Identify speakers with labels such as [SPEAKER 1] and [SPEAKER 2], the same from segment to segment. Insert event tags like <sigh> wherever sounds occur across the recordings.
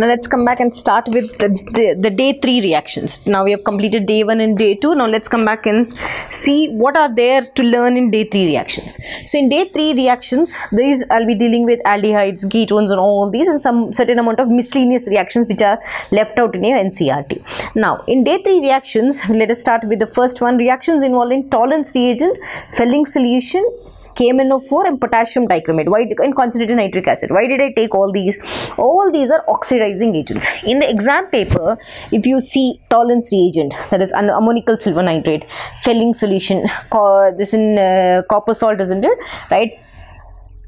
[SPEAKER 1] now let's come back and start with the, the, the day three reactions. Now we have completed day one and day two. Now let's come back and see what are there to learn in day three reactions. So in day three reactions these i'll be dealing with aldehydes ketones and all these and some certain amount of miscellaneous reactions which are left out in your NCERT now in day three reactions let us start with the first one. Reactions involving Tollens reagent Fehling solution KMNO4 and potassium dichromate. Why and concentrated nitric acid. Why did i take all these? All these are oxidizing agents. In the exam paper if you see Tollens reagent that is ammonical silver nitrate Fehling solution this in uh, copper salt isn't it? Right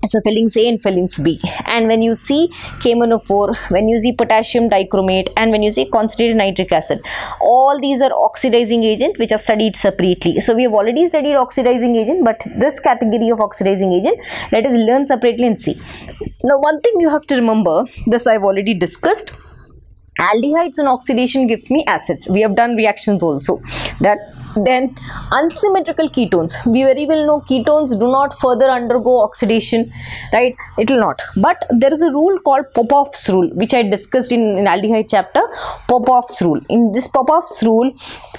[SPEAKER 1] so Fehling's A and Fehling's B. And when you see KMNO4 when you see potassium dichromate and when you see concentrated nitric acid all these are oxidizing agent which are studied separately. So we have already studied oxidizing agent but this category of oxidizing agent let us learn separately and see. Now one thing you have to remember this I've already discussed. Aldehydes and oxidation gives me acids. We have done reactions also. That then unsymmetrical ketones. We very well know ketones do not further undergo oxidation right? It will not. But there is a rule called popoff's rule which i discussed in, in aldehyde chapter popoff's rule. In this popoff's rule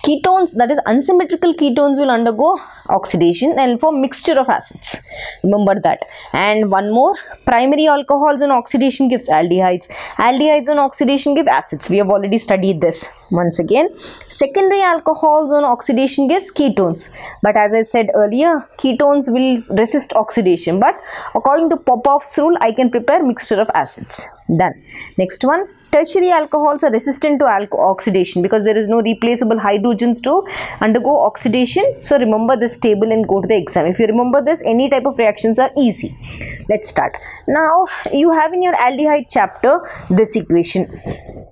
[SPEAKER 1] ketones that is unsymmetrical ketones will undergo oxidation and form mixture of acids. Remember that. And one more primary alcohols and oxidation gives aldehydes. Aldehydes and oxidation give acids. We have already studied this once again. Secondary alcohols and oxidation gives ketones. But as i said earlier ketones will resist oxidation. But according to popoff's rule i can prepare mixture of acids. Done. Next one tertiary alcohols are resistant to oxidation because there is no replaceable hydrogens to undergo oxidation. So remember this table and go to the exam. If you remember this any type of reactions are easy. Let's start. Now you have in your aldehyde chapter this equation.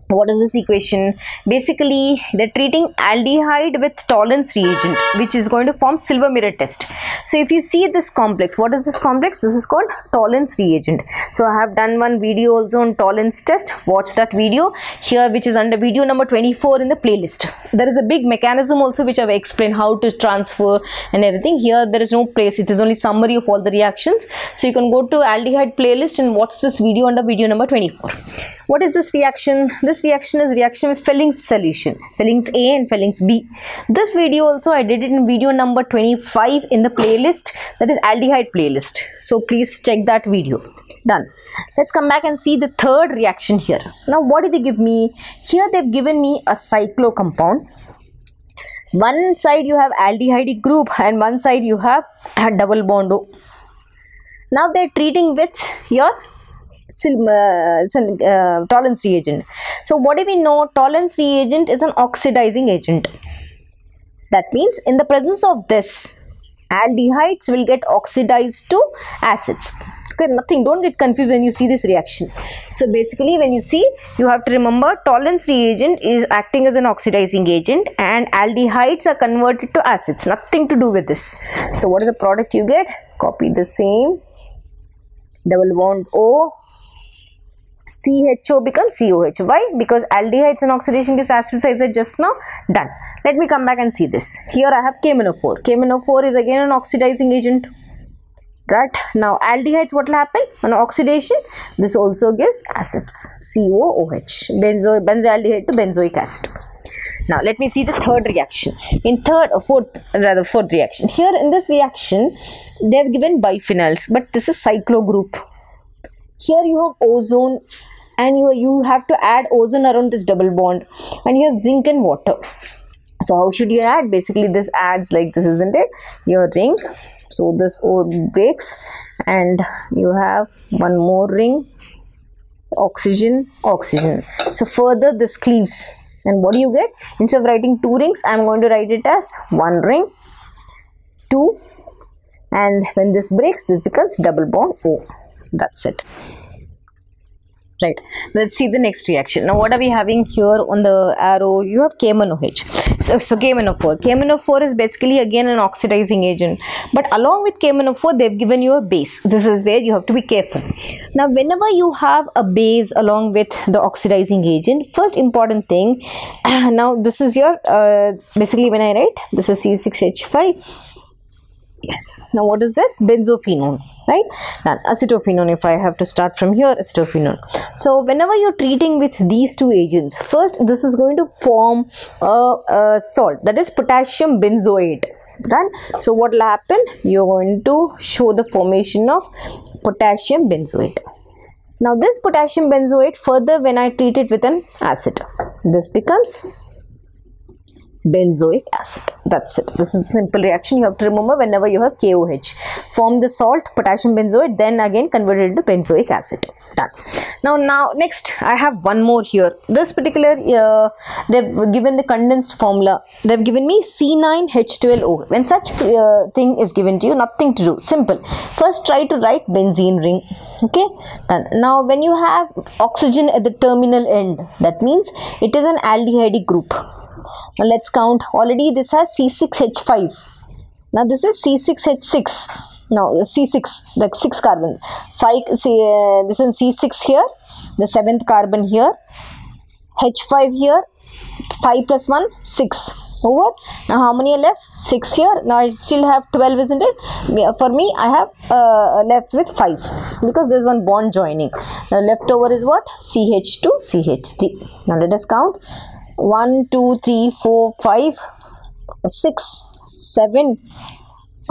[SPEAKER 1] What is this equation? Basically they're treating aldehyde with Tollens reagent which is going to form silver mirror test. So if you see this complex what is this complex? This is called Tollens reagent. So i have done one video also on Tollens test. Watch that video here which is under video number 24 in the playlist. There is a big mechanism also which i've explained how to transfer and everything. Here there is no place. It is only summary of all the reactions. So you can go to aldehyde playlist and watch this video under video number 24 what is this reaction? This reaction is reaction with Fehling's solution Fehling's A and Fehling's B. This video also I did it in video number 25 in the playlist that is aldehyde playlist. So please check that video done. Let's come back and see the third reaction here. Now what did they give me? Here they've given me a cyclo compound one side you have aldehyde group and one side you have a double bond O. now they're treating with your uh, uh, Tollens reagent. So what do we know? Tollens reagent is an oxidizing agent. That means in the presence of this aldehydes will get oxidized to acids nothing don't get confused when you see this reaction so basically when you see you have to remember Tollens reagent is acting as an oxidizing agent and aldehydes are converted to acids nothing to do with this so what is the product you get copy the same double bond O CHO becomes COH. Why? Because aldehydes and oxidation gives acids I said just now. Done. Let me come back and see this. Here I have KMNO4. KMNO4 is again an oxidizing agent right now aldehydes what will happen? On oxidation. This also gives acids. COOH benzo benzaldehyde to benzoic acid. Now let me see the third reaction. In third or fourth rather fourth reaction. Here in this reaction they have given biphenyls but this is cyclo group here you have ozone and you, you have to add ozone around this double bond and you have zinc and water. So how should you add? Basically this adds like this isn't it? Your ring so this O breaks and you have one more ring oxygen oxygen. So further this cleaves. And what do you get? Instead of writing two rings i'm going to write it as one ring two and when this breaks this becomes double bond o. That's it right. Let's see the next reaction. Now what are we having here on the arrow? You have KMNOH so, so KMNO4 KMNO4 is basically again an oxidizing agent. But along with KMNO4 they've given you a base. This is where you have to be careful. Now whenever you have a base along with the oxidizing agent first important thing <clears throat> now this is your uh, basically when I write this is C6H5 Yes. Now what is this? Benzophenone, right? Now acetophenone, if I have to start from here, acetophenone. So whenever you're treating with these two agents, first this is going to form a, a salt that is potassium benzoate. Right? So what will happen? You're going to show the formation of potassium benzoate. Now this potassium benzoate further when I treat it with an acid, this becomes benzoic acid. That's it. This is a simple reaction you have to remember whenever you have KOH. Form the salt, potassium benzoate, then again convert it into benzoic acid. Done. Now, now next I have one more here. This particular, uh, they've given the condensed formula. They've given me C9H12O. When such uh, thing is given to you, nothing to do. Simple. First try to write benzene ring. Okay. Done. Now when you have oxygen at the terminal end, that means it is an aldehyde group now let's count. Already this has C6H5. Now this is C6H6. Now C6, like 6 carbons. 5, see, uh, this is C6 here. The 7th carbon here. H5 here. 5 plus 1, 6 over now how many are left 6 here now i still have 12 isn't it for me i have uh, left with 5 because there's one bond joining now left over is what ch2 ch3 now let us count 1 2 3 4 5 6 7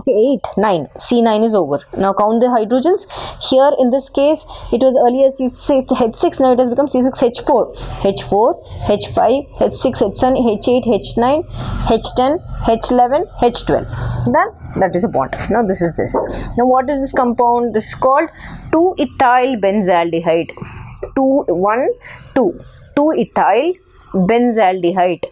[SPEAKER 1] okay 8 9 c9 is over. Now count the hydrogens. Here in this case it was earlier c6 h6 now it has become c6 h4 h4 h5 h6 h7 h8 h9 h10 h11 h12 then that is a bond. Now this is this. Now what is this compound? This is called 2 ethyl benzaldehyde 2 1 2 2 ethyl benzaldehyde.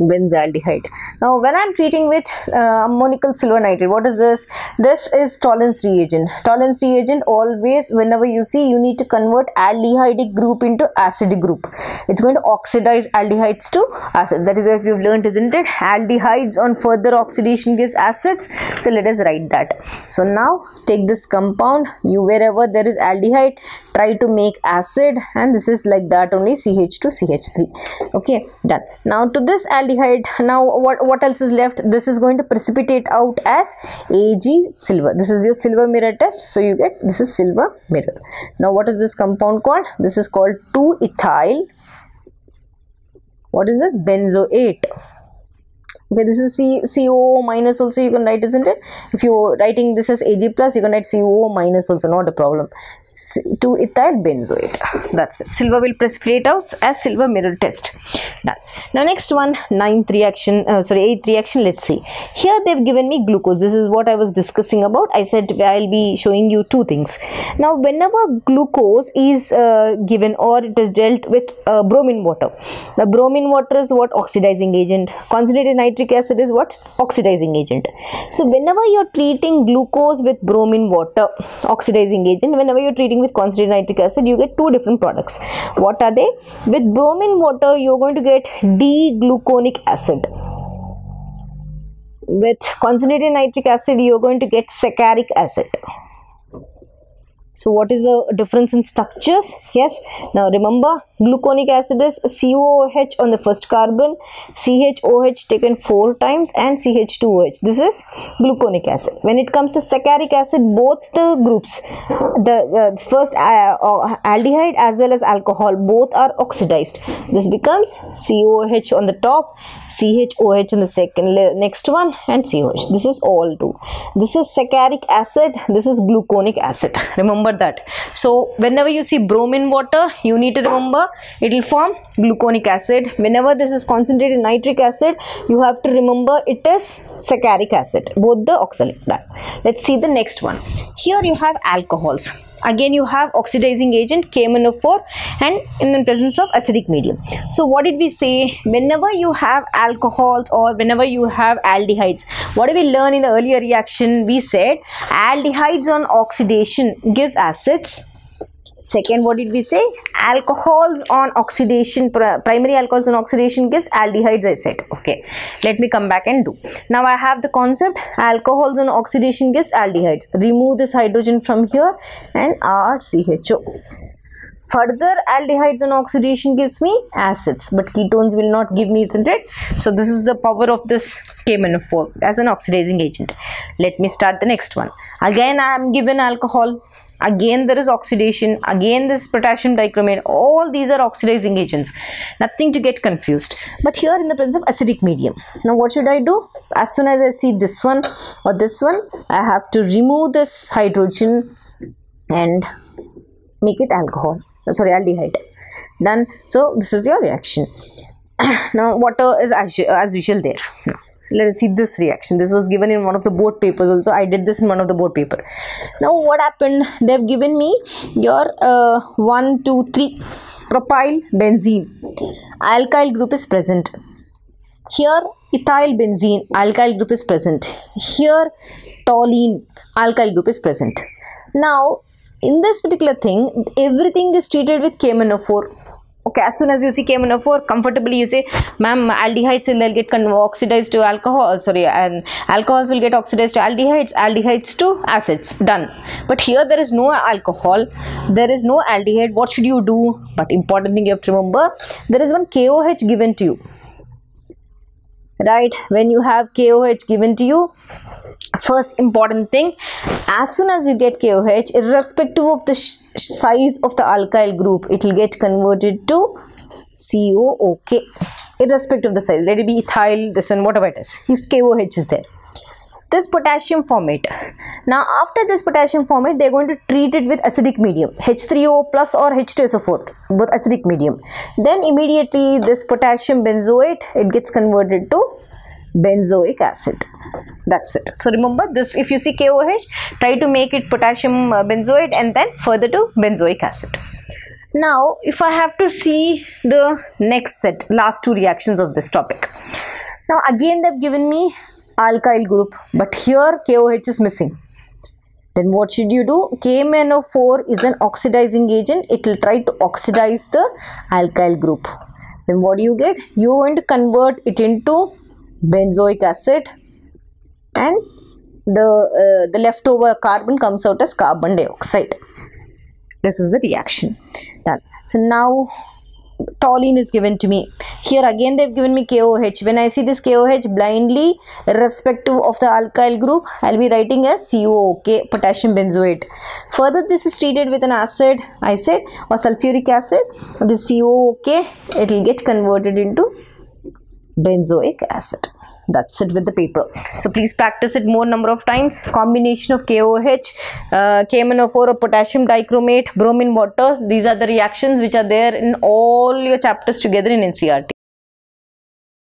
[SPEAKER 1] Benzaldehyde. Now when i'm treating with uh, ammonical silver nitrate what is this? This is tollens reagent. Tollens reagent always whenever you see you need to convert aldehydic group into acid group. It's going to oxidize aldehydes to acid. That is what we've learned isn't it? Aldehydes on further oxidation gives acids so let us write that. So now take this compound. You wherever there is aldehyde try to make acid and this is like that only ch2 ch3 okay done. Now to this aldehyde now what what else is left? This is going to precipitate out as ag silver. This is your silver mirror test so you get this is silver mirror. Now what is this compound called? This is called 2 ethyl what is this? Benzoate. Okay this is C, CO minus also you can write isn't it? If you're writing this as Ag plus you can write CO minus also not a problem to ethyl benzoate. That's it. Silver will precipitate out as silver mirror test. Done. Now next one ninth reaction uh, sorry eighth reaction let's see. Here they've given me glucose. This is what i was discussing about. I said i'll be showing you two things. Now whenever glucose is uh, given or it is dealt with uh, bromine water. The bromine water is what? Oxidizing agent. Concentrated nitric acid is what? Oxidizing agent. So whenever you're treating glucose with bromine water oxidizing agent whenever you're treating with concentrated nitric acid you get two different products. What are they? With bromine water you're going to get d-gluconic acid. With concentrated nitric acid you're going to get saccharic acid. So what is the difference in structures? Yes. Now remember gluconic acid is COOH on the first carbon CHOH taken four times and CH2OH this is gluconic acid. When it comes to saccharic acid both the groups the uh, first uh, uh, aldehyde as well as alcohol both are oxidized. This becomes COOH on the top CHOH on the second next one and COH this is all two. This is saccharic acid this is gluconic acid. <laughs> Remember that. So whenever you see bromine water you need to remember it will form gluconic acid. Whenever this is concentrated nitric acid you have to remember it is saccharic acid both the oxalate let's see the next one. Here you have alcohols. Again you have oxidizing agent KMnO4 and in the presence of acidic medium. So what did we say? Whenever you have alcohols or whenever you have aldehydes what did we learn in the earlier reaction? We said aldehydes on oxidation gives acids second what did we say? Alcohols on oxidation primary alcohols on oxidation gives aldehydes i said. Okay let me come back and do. Now i have the concept. Alcohols on oxidation gives aldehydes. Remove this hydrogen from here and rcho further aldehydes on oxidation gives me acids but ketones will not give me isn't it? So this is the power of this KMNO4 as an oxidizing agent. Let me start the next one. Again I am given alcohol again there is oxidation. Again this potassium dichromate. All these are oxidizing agents. Nothing to get confused. But here in the presence of acidic medium. Now what should i do? As soon as i see this one or this one i have to remove this hydrogen and make it alcohol. Sorry aldehyde. Done. So this is your reaction. <clears throat> Now water is as, as usual there now, let us see this reaction. This was given in one of the board papers also. I did this in one of the board paper. Now what happened? They've given me your uh, one two three propyl benzene. Alkyl group is present. Here ethyl benzene alkyl group is present. Here toluene alkyl group is present. Now in this particular thing everything is treated with KMNO4 okay as soon as you see KMNO4 comfortably you say ma'am aldehydes will get oxidized to alcohol sorry and alcohols will get oxidized to aldehydes aldehydes to acids done. But here there is no alcohol there is no aldehyde what should you do? But important thing you have to remember there is one KOH given to you. Right when you have KOH given to you first important thing as soon as you get KOH irrespective of the size of the alkyl group it will get converted to COOK irrespective of the size. Let it be ethyl this one whatever it is if KOH is there. This potassium formate. Now after this potassium formate they're going to treat it with acidic medium H3O plus or H2SO4 both acidic medium. Then immediately this potassium benzoate it gets converted to benzoic acid that's it. So remember this if you see KOH try to make it potassium uh, benzoate and then further to benzoic acid. Now if I have to see the next set last two reactions of this topic. Now again they've given me alkyl group but here KOH is missing. Then what should you do? KMNO4 is an oxidizing agent. It will try to oxidize the alkyl group. Then what do you get? You're going to convert it into benzoic acid and the uh, the leftover carbon comes out as carbon dioxide. This is the reaction. Done. So now toluene is given to me. Here again they've given me KOH when I see this KOH blindly irrespective of the alkyl group I'll be writing as COOK potassium benzoate. Further this is treated with an acid I said or sulfuric acid. The COOK it will get converted into benzoic acid that's it with the paper. So please practice it more number of times. Combination of KOH uh, KMNO4 or potassium dichromate bromine water. These are the reactions which are there in all your chapters together in NCERT